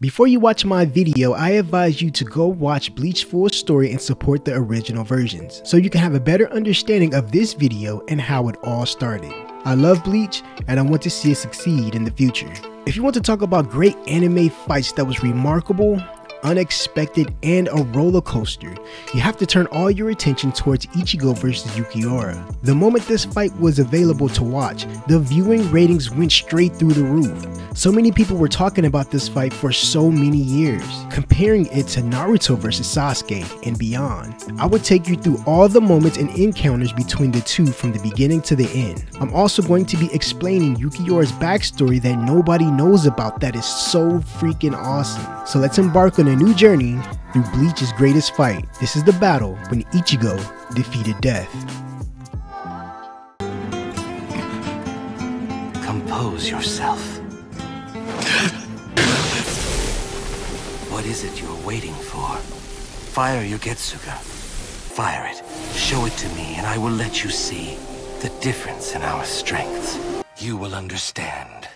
Before you watch my video, I advise you to go watch Bleach full story and support the original versions, so you can have a better understanding of this video and how it all started. I love Bleach, and I want to see it succeed in the future. If you want to talk about great anime fights that was remarkable, unexpected, and a roller coaster, you have to turn all your attention towards Ichigo versus Ulquiorra. The moment this fight was available to watch, the viewing ratings went straight through the roof. So many people were talking about this fight for so many years, comparing it to Naruto versus Sasuke and beyond. I would take you through all the moments and encounters between the two from the beginning to the end. I'm also going to be explaining Ulquiorra's backstory that nobody knows about that is so freaking awesome. So let's embark on a new journey through Bleach's greatest fight. This is the battle when Ichigo defeated death. Compose yourself. what is it you're waiting for? Fire your Getsuga. Fire it. Show it to me, and I will let you see the difference in our strengths. You will understand.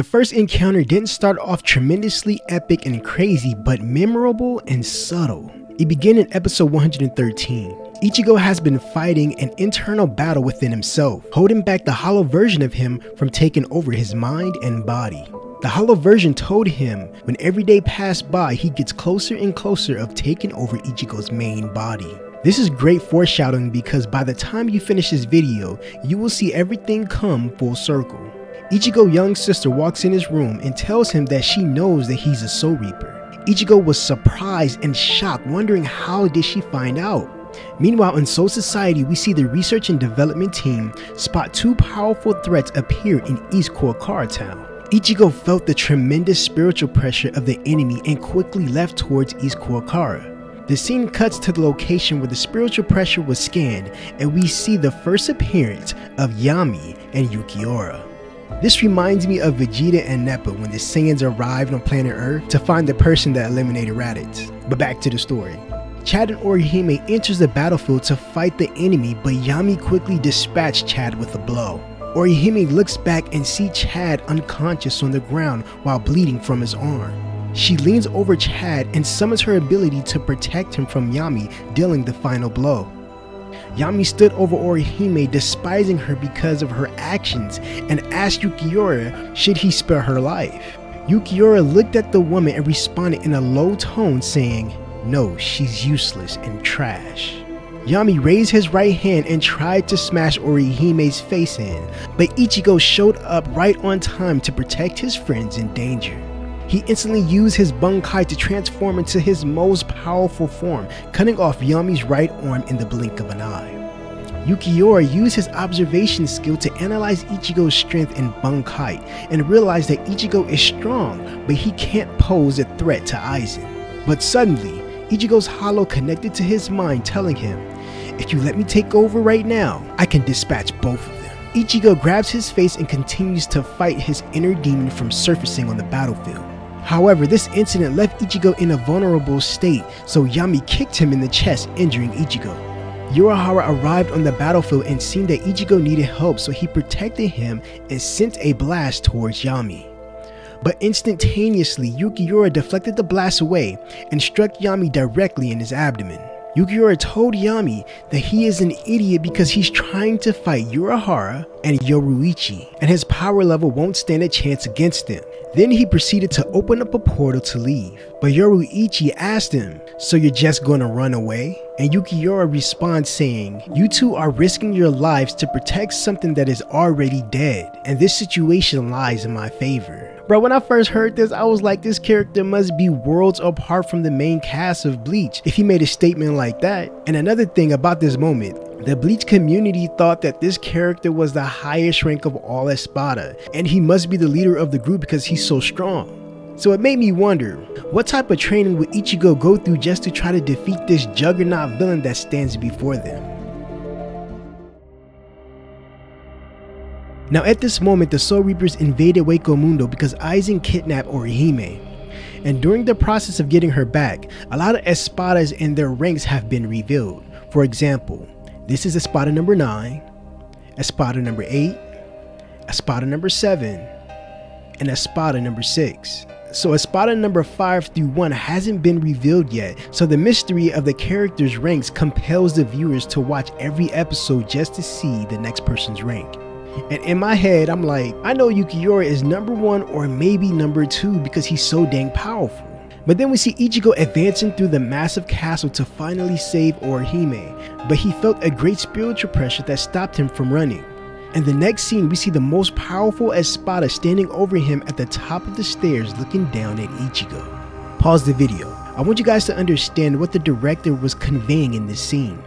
The first encounter didn't start off tremendously epic and crazy, but memorable and subtle. It began in episode 113. Ichigo has been fighting an internal battle within himself, holding back the hollow version of him from taking over his mind and body. The hollow version told him when every day passed by, he gets closer and closer of taking over Ichigo's main body. This is great foreshadowing because by the time you finish this video, you will see everything come full circle. Ichigo young sister walks in his room and tells him that she knows that he's a Soul Reaper. Ichigo was surprised and shocked, wondering how did she find out. Meanwhile, in Soul Society, we see the research and development team spot two powerful threats appear in East Karakura Town. Ichigo felt the tremendous spiritual pressure of the enemy and quickly left towards East Karakura. The scene cuts to the location where the spiritual pressure was scanned, and we see the first appearance of Yammy and Ulquiorra. This reminds me of Vegeta and Nappa when the Saiyans arrived on planet Earth to find the person that eliminated Raditz. But back to the story. Chad and Orihime enters the battlefield to fight the enemy, but Yammy quickly dispatched Chad with a blow. Orihime looks back and sees Chad unconscious on the ground while bleeding from his arm. She leans over Chad and summons her ability to protect him from Yammy dealing the final blow. Yammy stood over Orihime despising her because of her actions and asked Ulquiorra should he spare her life. Ulquiorra looked at the woman and responded in a low tone saying, no, she's useless and trash. Yammy raised his right hand and tried to smash Orihime's face in, but Ichigo showed up right on time to protect his friends in danger. He instantly used his Bankai to transform into his most powerful form, cutting off Yammy's right arm in the blink of an eye. Ulquiorra used his observation skill to analyze Ichigo's strength in Bankai and realized that Ichigo is strong, but he can't pose a threat to Aizen. But suddenly, Ichigo's hollow connected to his mind telling him, if you let me take over right now, I can dispatch both of them. Ichigo grabs his face and continues to fight his inner demon from surfacing on the battlefield. However, this incident left Ichigo in a vulnerable state, so Yammy kicked him in the chest, injuring Ichigo. Urahara arrived on the battlefield and seen that Ichigo needed help, so he protected him and sent a blast towards Yammy. But instantaneously, Ulquiorra deflected the blast away and struck Yammy directly in his abdomen. Ulquiorra told Yammy that he is an idiot because he's trying to fight Urahara and Yoruichi, and his power level won't stand a chance against them. Then he proceeded to open up a portal to leave. But Yoruichi asked him, So you're just gonna run away? And Ulquiorra responds saying, You two are risking your lives to protect something that is already dead, and this situation lies in my favor. Bro, when I first heard this, I was like, this character must be worlds apart from the main cast of Bleach if he made a statement like that. And another thing about this moment, the Bleach community thought that this character was the highest rank of all Espada, and he must be the leader of the group because he's so strong. So it made me wonder, what type of training would Ichigo go through just to try to defeat this juggernaut villain that stands before them? Now at this moment, the Soul Reapers invaded Hueco Mundo because Aizen kidnapped Orihime. And during the process of getting her back, a lot of Espadas and their ranks have been revealed. For example, this is Espada number 9, Espada number 8, Espada number 7, and Espada number 6. So Espada number 5 through 1 hasn't been revealed yet, so the mystery of the characters' ranks compels the viewers to watch every episode just to see the next person's rank. And in my head, I'm like, I know Ulquiorra is number 1 or maybe number 2 because he's so dang powerful. But then we see Ichigo advancing through the massive castle to finally save Orihime, but he felt a great spiritual pressure that stopped him from running. In the next scene, we see the most powerful Espada standing over him at the top of the stairs looking down at Ichigo. Pause the video. I want you guys to understand what the director was conveying in this scene.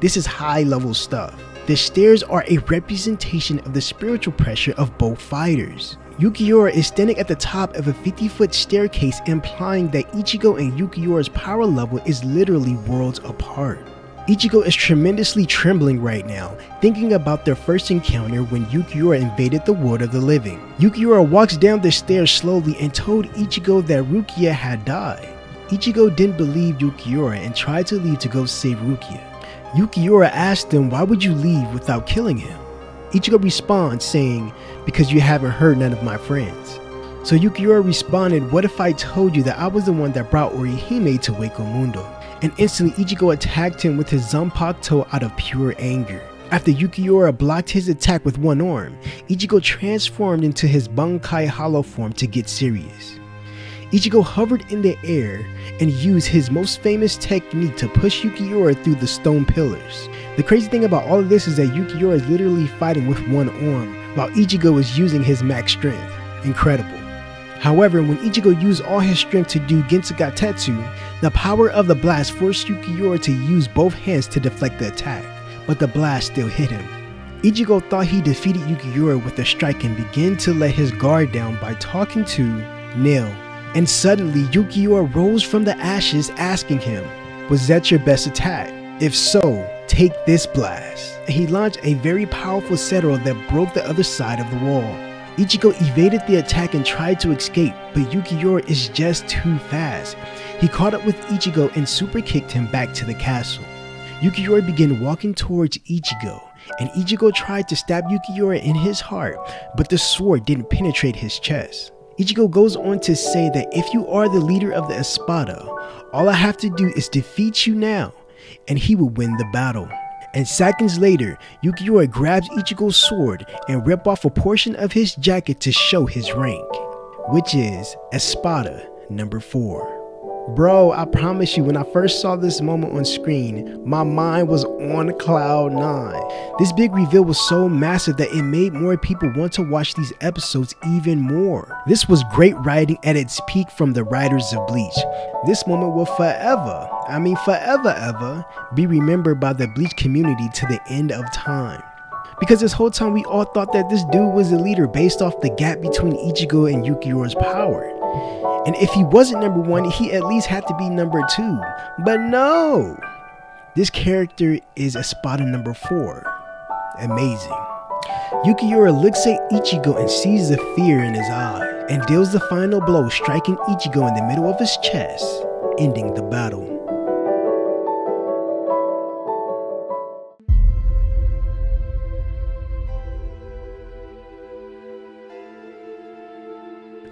This is high level stuff. The stairs are a representation of the spiritual pressure of both fighters. Ulquiorra is standing at the top of a 50 foot staircase implying that Ichigo and Ulquiorra's power level is literally worlds apart. Ichigo is tremendously trembling right now, thinking about their first encounter when Ulquiorra invaded the world of the living. Ulquiorra walks down the stairs slowly and told Ichigo that Rukia had died. Ichigo didn't believe Ulquiorra and tried to leave to go save Rukia. Ulquiorra asked him why would you leave without killing him? Ichigo responds saying, because you haven't hurt none of my friends. So Ulquiorra responded, what if I told you that I was the one that brought Orihime to Hueco Mundo? and instantly Ichigo attacked him with his Zanpakuto out of pure anger. After Ulquiorra blocked his attack with one arm, Ichigo transformed into his Bankai Hollow form to get serious. Ichigo hovered in the air and used his most famous technique to push Ulquiorra through the stone pillars. The crazy thing about all of this is that Ulquiorra is literally fighting with one arm, while Ichigo is using his max strength. Incredible. However, when Ichigo used all his strength to do Getsuga Tensho, the power of the blast forced Ulquiorra to use both hands to deflect the attack, but the blast still hit him. Ichigo thought he defeated Ulquiorra with a strike and began to let his guard down by talking to Nil. And suddenly Ulquiorra rose from the ashes asking him, was that your best attack? If so, take this blast. He launched a very powerful Cetero that broke the other side of the wall. Ichigo evaded the attack and tried to escape, but Ulquiorra is just too fast. He caught up with Ichigo and super kicked him back to the castle. Ulquiorra began walking towards Ichigo, and Ichigo tried to stab Ulquiorra in his heart, but the sword didn't penetrate his chest. Ichigo goes on to say that if you are the leader of the Espada, all I have to do is defeat you now, and he will win the battle and seconds later, Ulquiorra grabs Ichigo's sword and rip off a portion of his jacket to show his rank, which is Espada number 4. Bro, I promise you, when I first saw this moment on screen, my mind was on cloud 9. This big reveal was so massive that it made more people want to watch these episodes even more. This was great writing at its peak from the writers of Bleach. This moment will forever, I mean forever ever, be remembered by the Bleach community to the end of time. Because this whole time we all thought that this dude was the leader based off the gap between Ichigo and Ulquiorra's power. And if he wasn't number one, he at least had to be number two. But no! This character is Espada number four. Amazing. Ulquiorra looks at Ichigo and sees the fear in his eye, and deals the final blow, striking Ichigo in the middle of his chest, ending the battle.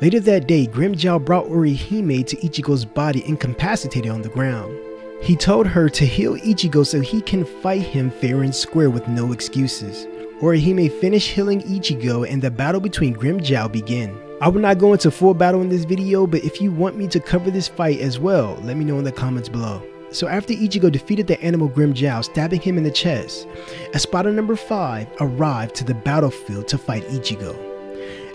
Later that day, Grimmjow brought Orihime to Ichigo's body incapacitated on the ground. He told her to heal Ichigo so he can fight him fair and square with no excuses. Orihime finished healing Ichigo and the battle between Grimmjow began. I will not go into full battle in this video, but if you want me to cover this fight as well, let me know in the comments below. So after Ichigo defeated the animal Grimmjow, stabbing him in the chest, Espada number 5 arrived to the battlefield to fight Ichigo.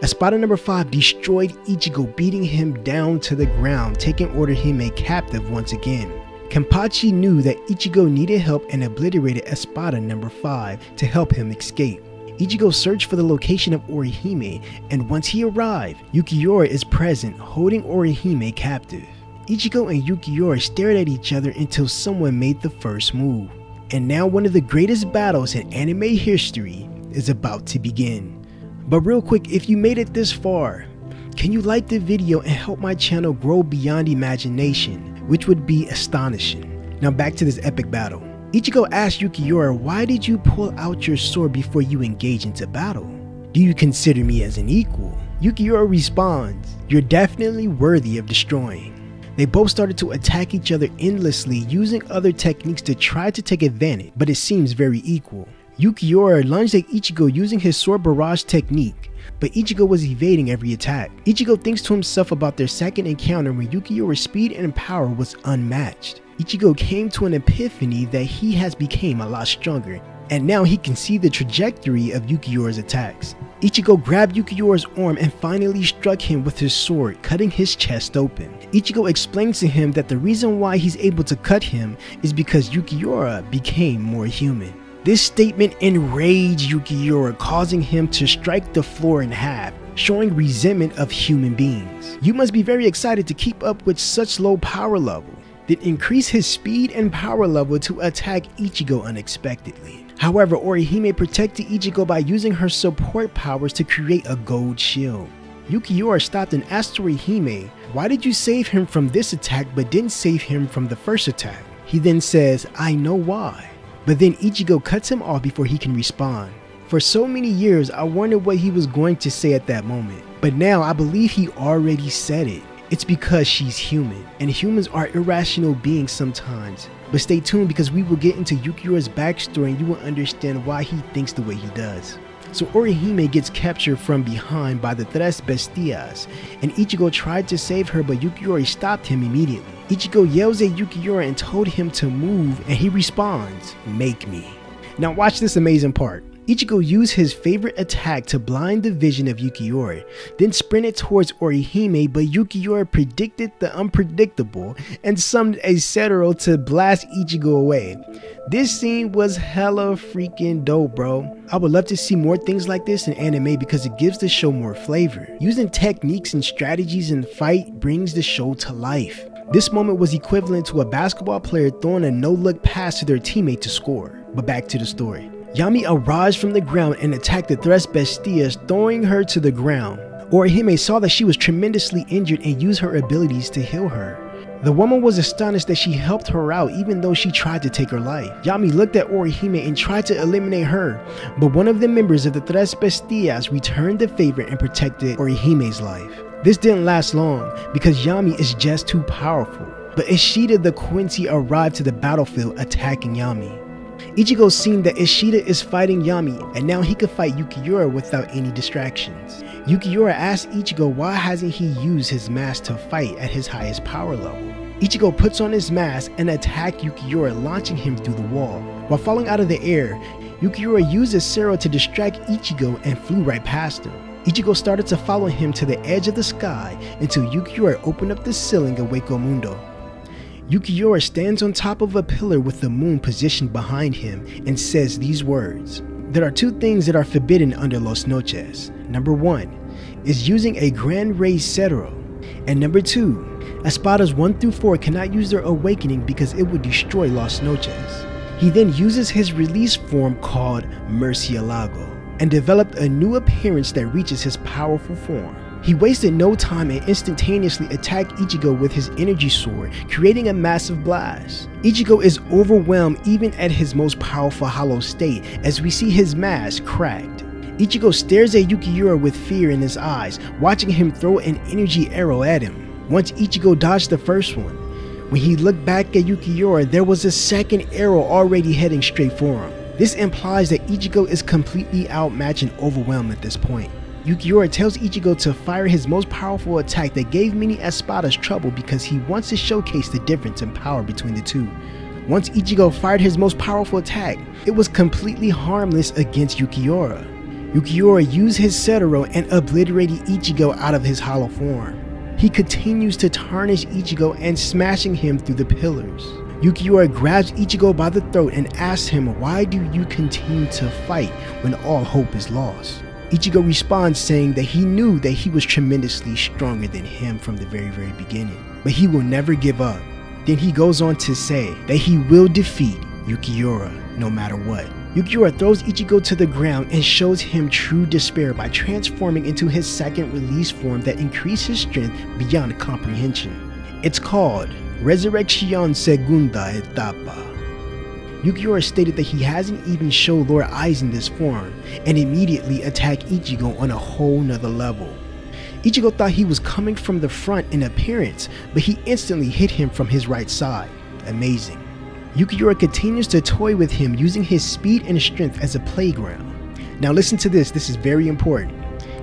Espada number 5 destroyed Ichigo, beating him down to the ground, taking order him a captive once again. Kenpachi knew that Ichigo needed help and obliterated Espada number 5 to help him escape. Ichigo searched for the location of Orihime, and once he arrived, Ulquiorra is present, holding Orihime captive. Ichigo and Ulquiorra stared at each other until someone made the first move. And now one of the greatest battles in anime history is about to begin. But real quick, if you made it this far, Can you like the video and help my channel grow beyond imagination, which would be astonishing. Now back to this epic battle. Ichigo asks Ulquiorra, why did you pull out your sword before you engage into battle? Do you consider me as an equal? Ulquiorra responds, you're definitely worthy of destroying. They both started to attack each other endlessly using other techniques to try to take advantage, but it seems very equal. Ulquiorra lunged at Ichigo using his sword barrage technique, but Ichigo was evading every attack. Ichigo thinks to himself about their second encounter when Ulquiorra's speed and power was unmatched. Ichigo came to an epiphany that he has become a lot stronger, and now he can see the trajectory of Ulquiorra's attacks. Ichigo grabbed Ulquiorra's arm and finally struck him with his sword, cutting his chest open. Ichigo explains to him that the reason why he's able to cut him is because Ulquiorra became more human. This statement enraged Ulquiorra, causing him to strike the floor in half, showing resentment of human beings. You must be very excited to keep up with such low power level. Then increase his speed and power level to attack Ichigo unexpectedly. However, Orihime protected Ichigo by using her support powers to create a gold shield. Ulquiorra stopped and asked Orihime, why did you save him from this attack but didn't save him from the first attack? He then says, I know why. But then Ichigo cuts him off before he can respond. For so many years, I wondered what he was going to say at that moment. But now I believe he already said it. It's because she's human, and humans are irrational beings sometimes. But stay tuned because we will get into Ulquiorra's backstory and you will understand why he thinks the way he does. So Orihime gets captured from behind by the Tres Bestias, and Ichigo tried to save her but Ulquiorra stopped him immediately. Ichigo yells at Ulquiorra and told him to move and he responds, make me. Now watch this amazing part. Ichigo used his favorite attack to blind the vision of Ulquiorra, then sprinted towards Orihime but Ulquiorra predicted the unpredictable and summoned a Cetero to blast Ichigo away. This scene was hella freaking dope bro. I would love to see more things like this in anime because it gives the show more flavor. Using techniques and strategies in fight brings the show to life. This moment was equivalent to a basketball player throwing a no-look pass to their teammate to score. But back to the story. Yammy arose from the ground and attacked the Tres Bestias, throwing her to the ground. Orihime saw that she was tremendously injured and used her abilities to heal her. The woman was astonished that she helped her out even though she tried to take her life. Yammy looked at Orihime and tried to eliminate her, but one of the members of the Tres Bestias returned the favor and protected Orihime's life. This didn't last long because Yammy is just too powerful, but Ishida the Quincy arrived to the battlefield attacking Yammy. Ichigo seen that Ishida is fighting Yammy and now he could fight Ulquiorra without any distractions. Ulquiorra asked Ichigo why hasn't he used his mask to fight at his highest power level. Ichigo puts on his mask and attacks Ulquiorra launching him through the wall. While falling out of the air, Ulquiorra uses Cetero to distract Ichigo and flew right past him. Ichigo started to follow him to the edge of the sky until Ulquiorra opened up the ceiling of Hueco Mundo. Ulquiorra stands on top of a pillar with the moon positioned behind him and says these words. There are two things that are forbidden under Las Noches. Number one is using a Grand Ray Cetero. And number two, Espadas 1 through 4 cannot use their awakening because it would destroy Las Noches. He then uses his release form called Murcielago and developed a new appearance that reaches his powerful form. He wasted no time and instantaneously attacked Ichigo with his energy sword, creating a massive blast. Ichigo is overwhelmed even at his most powerful hollow state as we see his mask cracked. Ichigo stares at Ulquiorra with fear in his eyes, watching him throw an energy arrow at him. Once Ichigo dodged the first one, when he looked back at Ulquiorra, there was a second arrow already heading straight for him. This implies that Ichigo is completely outmatched and overwhelmed at this point. Ulquiorra tells Ichigo to fire his most powerful attack that gave many Espadas trouble because he wants to showcase the difference in power between the two. Once Ichigo fired his most powerful attack, it was completely harmless against Ulquiorra. Ulquiorra used his Cetero and obliterated Ichigo out of his hollow form. He continues to tarnish Ichigo and smashing him through the pillars. Ulquiorra grabs Ichigo by the throat and asks him why do you continue to fight when all hope is lost? Ichigo responds saying that he knew that he was tremendously stronger than him from the very very beginning, but he will never give up. Then he goes on to say that he will defeat Ulquiorra no matter what. Ulquiorra throws Ichigo to the ground and shows him true despair by transforming into his second release form that increases his strength beyond comprehension. It's called Resurrection Segunda Etapa. Ulquiorra stated that he hasn't even showed Lord Aizen in this form and immediately attacked Ichigo on a whole nother level. Ichigo thought he was coming from the front in appearance, but he instantly hit him from his right side. Amazing. Ulquiorra continues to toy with him using his speed and strength as a playground. Now listen to this, this is very important.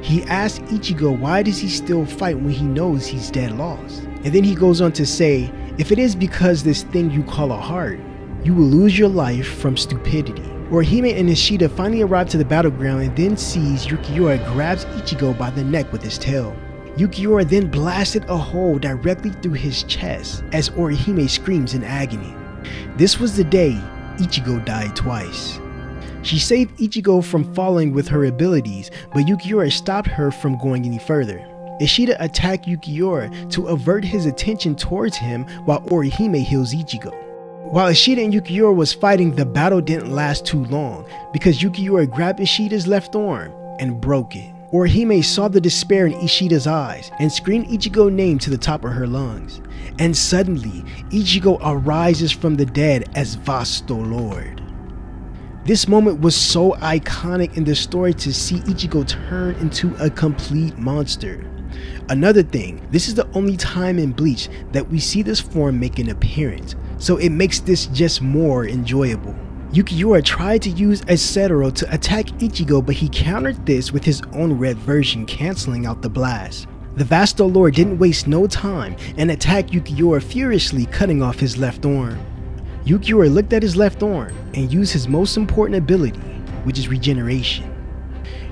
He asks Ichigo why does he still fight when he knows he's dead lost? And then he goes on to say, if it is because this thing you call a heart, you will lose your life from stupidity. Orihime and Ishida finally arrive to the battleground and then sees Ulquiorra grabs Ichigo by the neck with his tail. Ulquiorra then blasted a hole directly through his chest as Orihime screams in agony. This was the day Ichigo died twice. She saved Ichigo from falling with her abilities, but Ulquiorra stopped her from going any further. Ishida attacked Ulquiorra to avert his attention towards him while Orihime heals Ichigo. While Ishida and Ulquiorra was fighting, the battle didn't last too long because Ulquiorra grabbed Ishida's left arm and broke it. Orihime saw the despair in Ishida's eyes and screamed Ichigo's name to the top of her lungs. And suddenly, Ichigo arises from the dead as Vasto Lorde. This moment was so iconic in the story to see Ichigo turn into a complete monster. Another thing, this is the only time in Bleach that we see this form make an appearance, so it makes this just more enjoyable. Ulquiorra tried to use a Cetero to attack Ichigo but he countered this with his own red version cancelling out the blast. The Vasto Lorde didn't waste no time and attacked Ulquiorra furiously cutting off his left arm. Ulquiorra looked at his left arm and used his most important ability, which is regeneration.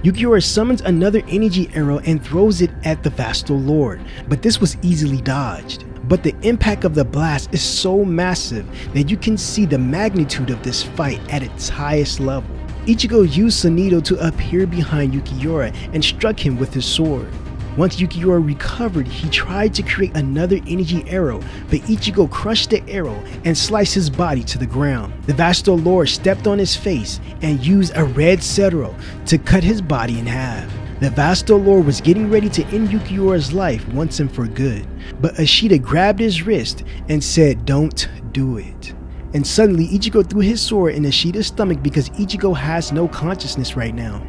Ulquiorra summons another energy arrow and throws it at the Vasto Lorde, but this was easily dodged. But the impact of the blast is so massive that you can see the magnitude of this fight at its highest level. Ichigo used Sonido to appear behind Ulquiorra and struck him with his sword. Once Ulquiorra recovered, he tried to create another energy arrow, but Ichigo crushed the arrow and sliced his body to the ground. The Vasto Lorde stepped on his face and used a red Cetero to cut his body in half. The Vasto Lorde was getting ready to end Ulquiorra's life once and for good, but Ishida grabbed his wrist and said, don't do it. And suddenly Ichigo threw his sword in Ishida's stomach because Ichigo has no consciousness right now.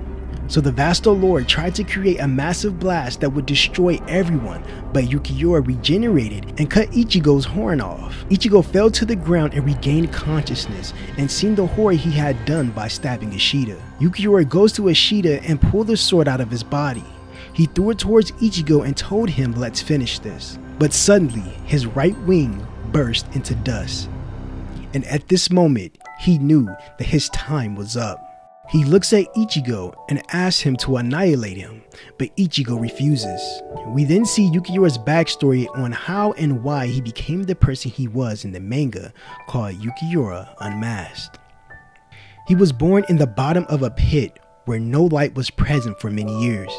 So the Vasto Lorde tried to create a massive blast that would destroy everyone, but Ulquiorra regenerated and cut Ichigo's horn off. Ichigo fell to the ground and regained consciousness and seen the horror he had done by stabbing Ishida. Ulquiorra goes to Ishida and pulled the sword out of his body. He threw it towards Ichigo and told him let's finish this. But suddenly, his right wing burst into dust. And at this moment, he knew that his time was up. He looks at Ichigo and asks him to annihilate him, but Ichigo refuses. We then see Ulquiorra's backstory on how and why he became the person he was in the manga called Ulquiorra Unmasked. He was born in the bottom of a pit where no light was present for many years.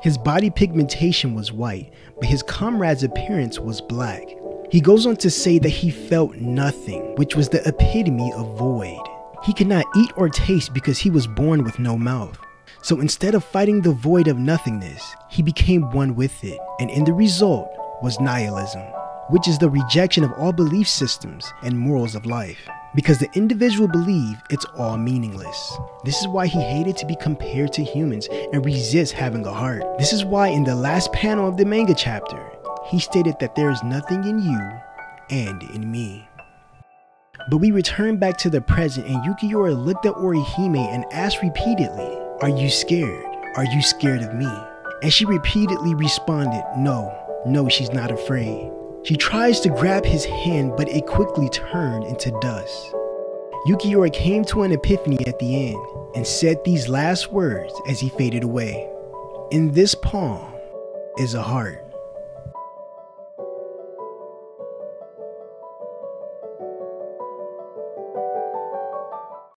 His body pigmentation was white, but his comrade's appearance was black. He goes on to say that he felt nothing, which was the epitome of void. He could not eat or taste because he was born with no mouth. So instead of fighting the void of nothingness, he became one with it, and in the result was nihilism, which is the rejection of all belief systems and morals of life. Because the individual believe it's all meaningless. This is why he hated to be compared to humans and resist having a heart. This is why in the last panel of the manga chapter, he stated that there is nothing in you and in me. But we return back to the present and Ulquiorra looked at Orihime and asked repeatedly, Are you scared? Are you scared of me? And she repeatedly responded, No, no, she's not afraid. She tries to grab his hand, but it quickly turned into dust. Ulquiorra came to an epiphany at the end and said these last words as he faded away. In this palm is a heart.